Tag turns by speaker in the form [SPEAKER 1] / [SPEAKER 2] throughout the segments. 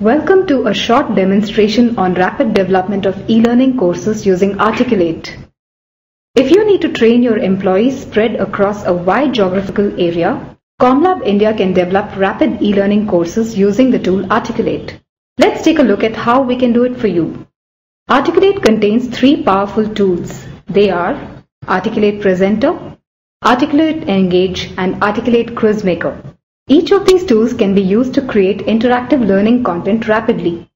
[SPEAKER 1] Welcome to a short demonstration on rapid development of e-learning courses using Articulate. If you need to train your employees spread across a wide geographical area, CommLab India can develop rapid e-learning courses using the tool Articulate. Let's take a look at how we can do it for you. Articulate contains three powerful tools. They are Articulate Presenter, Articulate Engage and Articulate Quizmaker. Each of these tools can be used to create interactive learning content rapidly.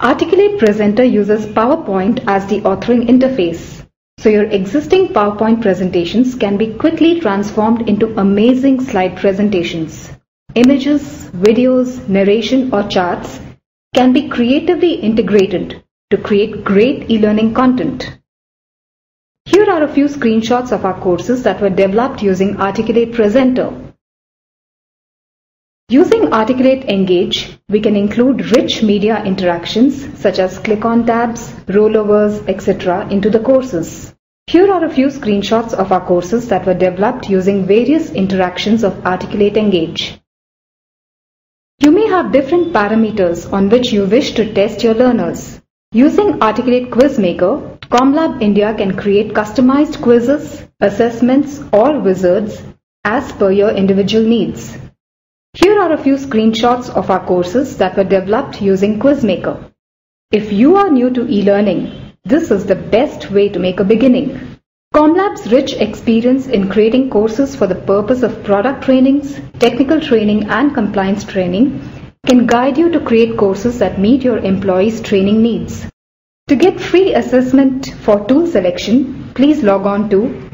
[SPEAKER 1] Articulate Presenter uses PowerPoint as the authoring interface, so your existing PowerPoint presentations can be quickly transformed into amazing slide presentations. Images, videos, narration or charts can be creatively integrated to create great e-learning content. Here are a few screenshots of our courses that were developed using Articulate Presenter. Using Articulate Engage, we can include rich media interactions such as click-on tabs, rollovers, etc. into the courses. Here are a few screenshots of our courses that were developed using various interactions of Articulate Engage. You may have different parameters on which you wish to test your learners. Using Articulate Quizmaker, CommLab India can create customized quizzes, assessments or wizards as per your individual needs. Here are a few screenshots of our courses that were developed using Quizmaker. If you are new to e-learning, this is the best way to make a beginning. CommLab's rich experience in creating courses for the purpose of product trainings, technical training and compliance training can guide you to create courses that meet your employees' training needs. To get free assessment for tool selection, please log on to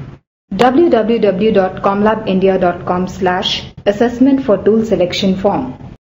[SPEAKER 1] www.commlabindia.com slash assessment for tool selection form.